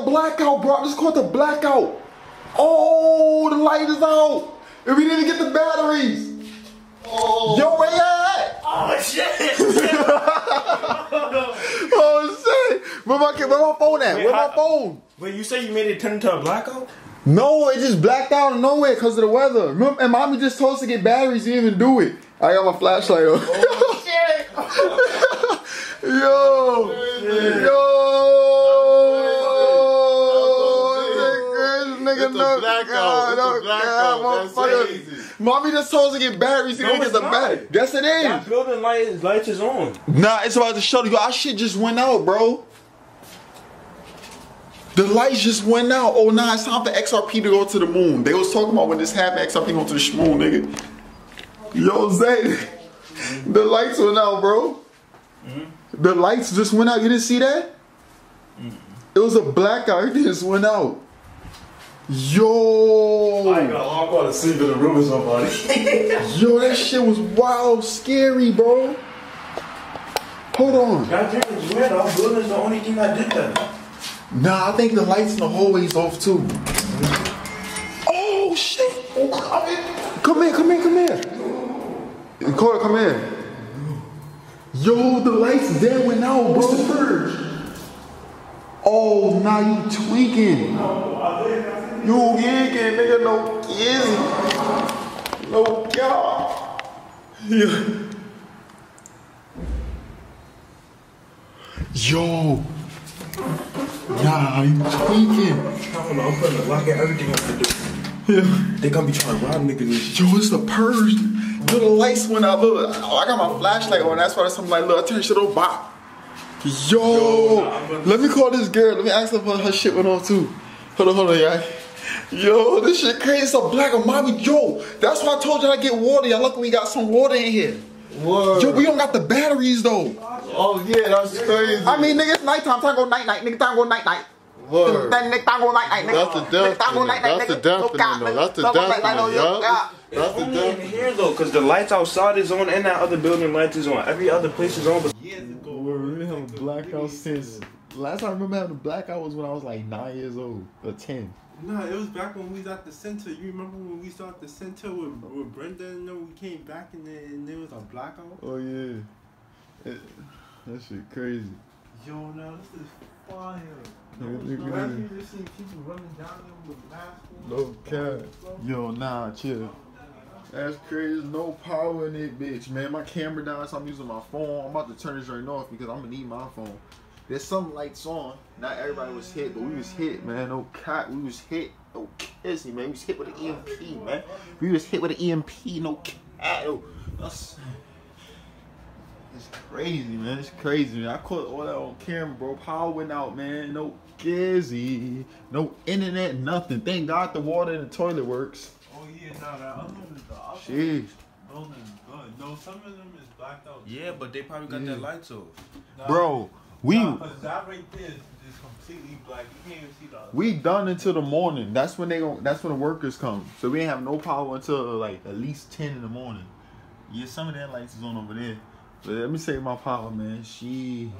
a blackout, bro. This is called the blackout. Oh, the light is out. And we need to get the batteries. Oh, Yo, where you at? oh shit! Oh shit! Where my where my phone at? Where my phone? Wait, you say you made it turn into a blackout? No, it just blacked out of nowhere because of the weather. Remember, and mommy just told us to get batteries. Didn't even do it. I got my flashlight on. Oh shit! Yo, yo, no blackout. God, It's a no. Motherfucker. Mommy just told us to get batteries. No, No, get it's the not. battery. Yes, it That is. building light lights is on. Nah, it's about to show you. Our shit just went out, bro. The lights just went out. Oh, nah, it's time for XRP to go to the moon. They was talking about when this happened, XRP going to the moon, nigga. Yo, Zay, the lights went out, bro. Mm-hmm. The lights just went out. You didn't see that? It was a blackout. Everything just went out. Yo. I got I'm going to sleep in the room with somebody. Yo, that shit was wild, scary, bro. Hold on. God damn, it's weird. Our building's the only thing that did that. Nah, I think the lights in the hallway's off too. Oh shit! Oh, come in. Come in, come in. come here. Carter, come here. Yo, the lights dead went out, bro. What's the purge? Oh, now you tweaking. Oh, You geeking, nigga. No kidding. No god. Yeah. Yo. Nah, you tweaking. I don't know, I'm putting a lock at everything I can do. Yeah. They gonna be trying to rob niggas. Yo, it's the purge. Look, the lights went out. Look, I got my flashlight on. That's why there's something like, look, I turned shit on bop. Yo, Yo, nah, gonna- let me call this girl. Let me ask her if her shit went off too. Hold on, hold on, y'all. Yo, this shit crazy. It's a black and mommy. Yo, that's why I told you I get water. Y'all lucky we got some water in here. Word. Yo, we don't got the batteries though. Oh yeah, that's crazy. I mean, nigga, it's nighttime. Time go night night. Nigga, time go night night. Word. Then nigga, time go night night. That's the Nigga, time go night night. That's the nigga. No dampening cap, though. nigga. That's the Come on, night night, dampening. no, yo, It's That's the only in here though, cause the lights outside is on and that other building lights is on. Every other place is on, but Years ago. We really have a blackout since. Last time I remember having a blackout was when I was like nine years old or ten. Nah, it was back when we was at the center. You remember when we saw at the center with, with Brenda and then we came back and then and there was a blackout? Oh yeah, It- that shit crazy. Yo, now this is fire. Yeah, No, nigga. imagine you just see people running down there with masks on. No cap. Yo, nah, chill. That's crazy. No power in it, bitch. Man, my camera down, so I'm using my phone. I'm about to turn this joint off because I'm gonna need my phone. There's some lights on. Not everybody was hit, but we was hit, man. No cat, we was hit. No kissing, man. We was hit with an EMP, man. We was hit with an EMP. No cat. No. That's, it's crazy, man. It's crazy, man. I caught all that on camera, bro. Power went out, man. No gizzy. No internet, nothing. Thank God the water in the toilet works. Oh yeah, nah, that other one is the other Jeez. building good. No, some of them is blacked out. yeah, but they probably got Yeah. their lights off. Nah, Bro, we that right there is, is completely black. You can't even see the. we done until the morning. That's when they that's when the workers come. So we ain't have no power until like at least ten in the morning. Yeah, some of that lights is on over there. But let me save my power, man. She